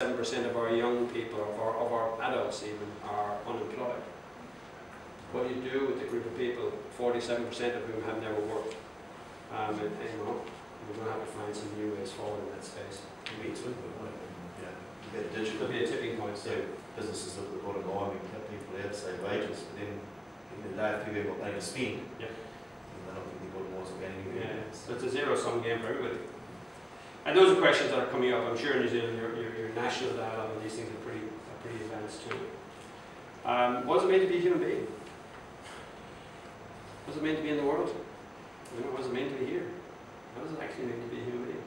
47% of our young people, of our, of our adults even, are unemployed. What do you do with the group of people, 47% of whom have never worked? Um, and, and, you know, we're going to have to find some new ways forward in that space. With them, like, yeah, you get There'll digital, be a tipping point so businesses look at bottom line, we can have people to save wages, but then in the life figure what they can spend. Yeah. And I don't think the bottom line's going anywhere. Yeah, so it's a zero-sum game for everybody. And those are questions that are coming up. I'm sure in New Zealand, your, your, your national dialogue on these things are pretty, are pretty advanced too. Um, what does it mean to be a human being? What does it mean to be in the world? You know, it mean to be here? What does it actually mean to be a human being?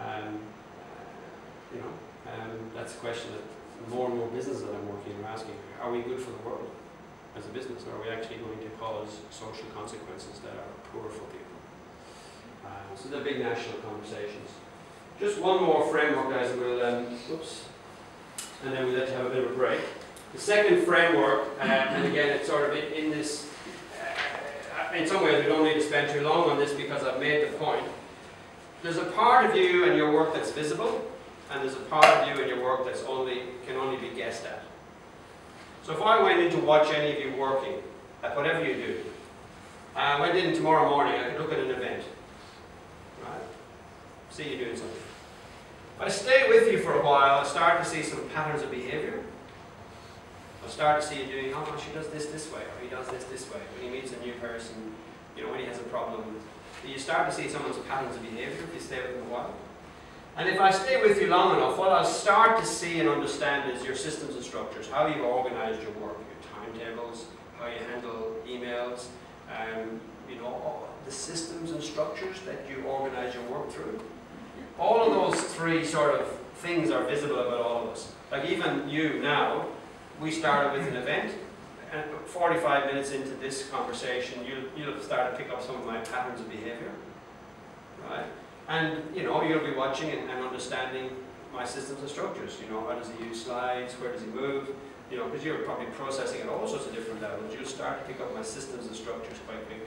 Um, uh, you know, um, that's a question that more and more businesses that I'm working are asking. Are we good for the world as a business, or are we actually going to cause social consequences that are poor for people? Uh, so they're big national conversations. Just one more framework, guys, and we'll, um, oops, and then we'll let you have a bit of a break. The second framework, uh, and again, it's sort of in, in this, uh, in some ways we don't need to spend too long on this because I've made the point. There's a part of you and your work that's visible, and there's a part of you and your work that's only, can only be guessed at. So if I went in to watch any of you working, at whatever you do, I went in tomorrow morning, I could look at an event? See you doing something. If I stay with you for a while, I start to see some patterns of behavior. I start to see you doing, oh, she does this this way, or he does this this way. When he meets a new person, you know, when he has a problem. You start to see someone's patterns of behavior if you stay with them a while. And if I stay with you long enough, what I'll start to see and understand is your systems and structures, how you've organized your work, your timetables, how you handle emails, um, you know, the systems and structures that you organize your work through. All of those three sort of things are visible about all of us. Like even you now, we started with an event, and 45 minutes into this conversation, you'll, you'll start to pick up some of my patterns of behavior, right? And, you know, you'll be watching and, and understanding my systems and structures. You know, how does he use slides, where does he move, you know, because you're probably processing at all sorts of different levels. You'll start to pick up my systems and structures quite quickly.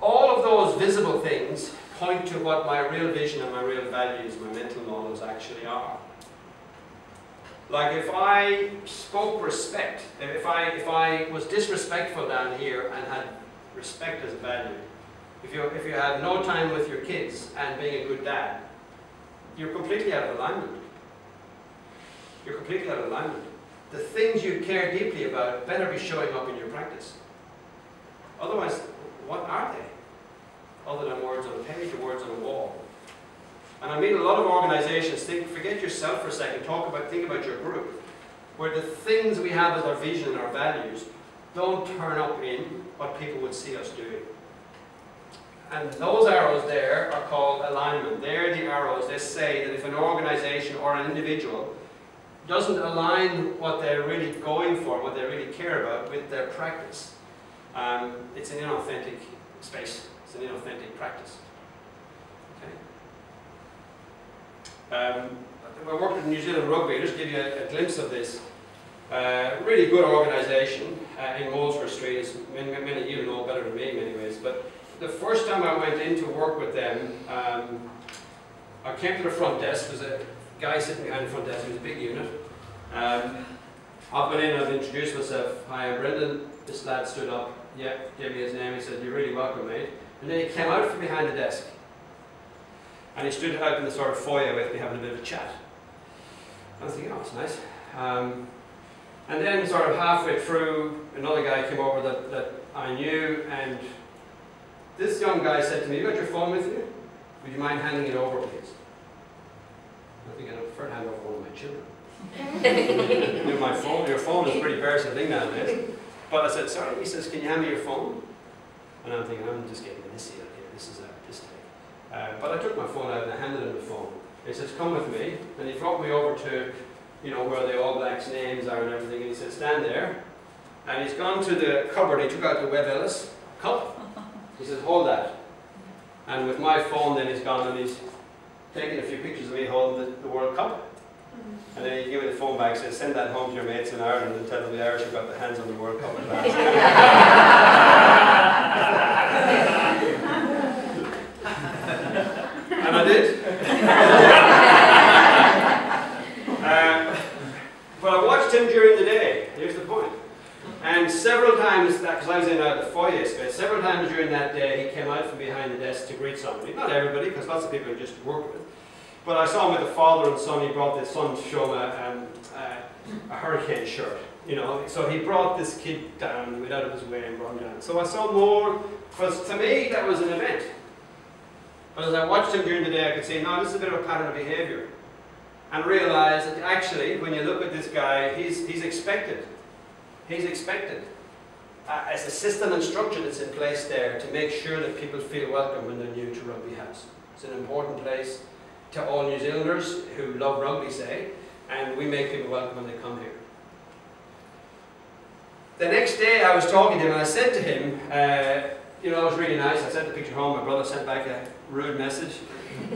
All of those visible things point to what my real vision and my real values, my mental models actually are. Like if I spoke respect, if I, if I was disrespectful down here and had respect as a value, if you, if you have no time with your kids and being a good dad, you're completely out of alignment. You're completely out of alignment. The things you care deeply about better be showing up in your practice. Otherwise, what are they? Other than words on a page or words on a wall. And I meet a lot of organizations, think, forget yourself for a second, talk about, think about your group, where the things we have as our vision and our values don't turn up in what people would see us doing. And those arrows there are called alignment. They're the arrows that say that if an organization or an individual doesn't align what they're really going for, what they really care about with their practice, um, it's an inauthentic space. It's an inauthentic practice. Okay. Um, I worked with New Zealand Rugby. I'll just give you a, a glimpse of this. Uh, really good organisation uh, in Molesworth Street. As many, many of you know better than me in many ways. But the first time I went in to work with them, um, I came to the front desk. There's a guy sitting behind the front desk. It was a big unit. Um, I've been in, I've introduced myself. Hi, I'm Brendan. This lad stood up. Yeah, gave me his name. He said, you're really welcome, mate. And then he came out from behind the desk. And he stood out in the sort of foyer with me having a bit of a chat. I was thinking, oh, that's nice. Um, and then sort of halfway through, another guy came over that, that I knew, and this young guy said to me, you got your phone with you? Would you mind handing it over, please? I think I'd prefer to hand over one of my children. you know, my phone, your phone is a pretty personal thing nowadays. But I said, sorry, he says, can you hand me your phone? And I'm thinking, I'm just getting this here. This is a piss take. Uh, but I took my phone out and I handed him the phone. He says, come with me. And he brought me over to, you know, where the All Blacks names are and everything. And he said, stand there. And he's gone to the cupboard. He took out the Webb Ellis cup. He says, hold that. And with my phone, then he's gone and he's taken a few pictures of me holding the, the World Cup. And then he gave me the phone back and said, send that home to your mates in Ireland and tell them the Irish have got the hands on the World Cup and I did. uh, but I watched him during the day, here's the point. And several times, because I was in uh, the foyer space, several times during that day he came out from behind the desk to greet somebody. Not everybody, because lots of people he just worked with. But I saw him with the father and son. He brought the son to show a, um, a, a hurricane shirt. You know, so he brought this kid down, went out of his way and brought him down. So I saw more, because to me that was an event. But as I watched him during the day, I could see, no, this is a bit of a pattern of behaviour. And realised that actually, when you look at this guy, he's, he's expected. He's expected. Uh, as a system and structure that's in place there to make sure that people feel welcome when they're new to Rugby House. It's an important place to all New Zealanders who love rugby, say, and we make people welcome when they come here. The next day I was talking to him and I said to him, uh, you know, it was really nice. I sent the picture home. My brother sent back a rude message,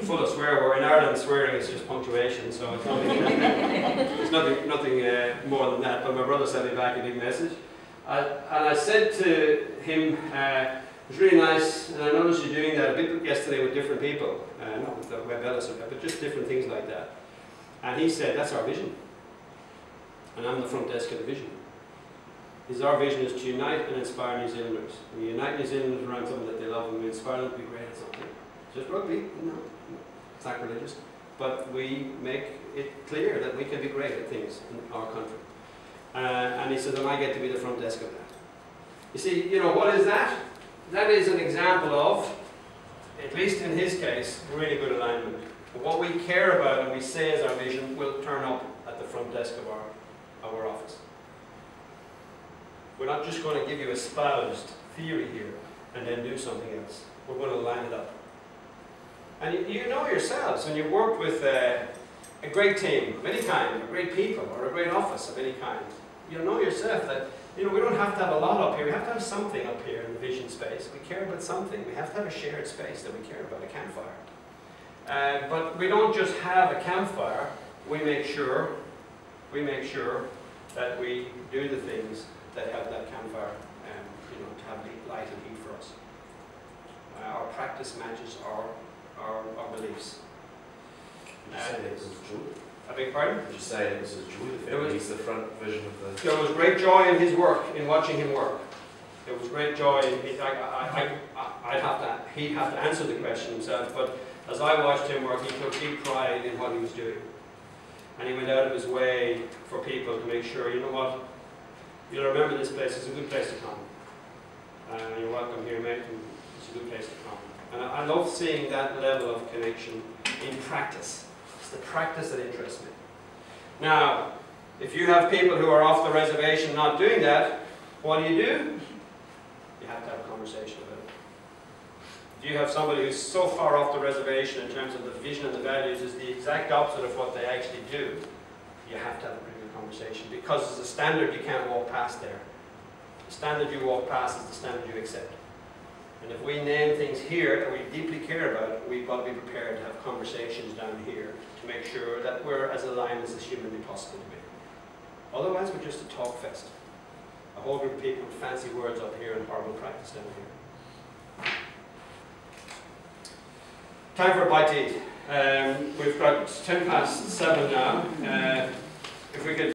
full of swear word. In Ireland, swearing is just punctuation, so it's nothing, it's nothing, nothing uh, more than that. But my brother sent me back a big message. I, and I said to him, uh, it was really nice, and I noticed you doing that a bit yesterday with different people, uh, not with the Webb Ellis, but just different things like that. And he said, that's our vision. And I'm the front desk of the vision is our vision is to unite and inspire New Zealanders. We unite New Zealanders around something that they love and we inspire them to be great at something. Just rugby, no, sacrilegious. But we make it clear that we can be great at things in our country. Uh, and he says, and I get to be the front desk of that. You see, you know, what is that? That is an example of, at least in his case, really good alignment. What we care about and we say as our vision will turn up at the front desk of our, our office. We're not just going to give you a espoused theory here and then do something else. We're going to line it up. And you, you know yourselves, when you work with a, a great team of any kind, great people, or a great office of any kind, you know yourself that you know, we don't have to have a lot up here. We have to have something up here in the vision space. We care about something. We have to have a shared space that we care about, a campfire. Uh, but we don't just have a campfire. We make sure, we make sure that we do the things that help that campfire, um, you know, to have light and heat for us. Uh, our practice matches our, our, our beliefs. You? I beg pardon? Did you say it was a joy. It was- He's the front vision of the. There was great joy in his work, in watching him work. There was great joy. In, I, I, I, I'd have to, he'd have to answer the question himself, but as I watched him work, he took deep pride in what he was doing. And he went out of his way for people to make sure, you know what, you'll remember this place, it's a good place to come. Uh, you're welcome here, mate, and it's a good place to come. And I, I love seeing that level of connection in practice. It's the practice that interests me. Now, if you have people who are off the reservation not doing that, what do you do? You have to have a conversation about it. If you have somebody who's so far off the reservation in terms of the vision and the values is the exact opposite of what they actually do, you have to have a pretty good conversation because there's a standard you can't walk past there. The standard you walk past is the standard you accept. And if we name things here that we deeply care about, we've got to be prepared to have conversations down here to make sure that we're as aligned as is humanly possible to be. Otherwise, we're just a talk fest. A whole group of people with fancy words up here and horrible practice down here. Time for a bite to eat. Um, we've got 10 past 7 now. Uh, if we could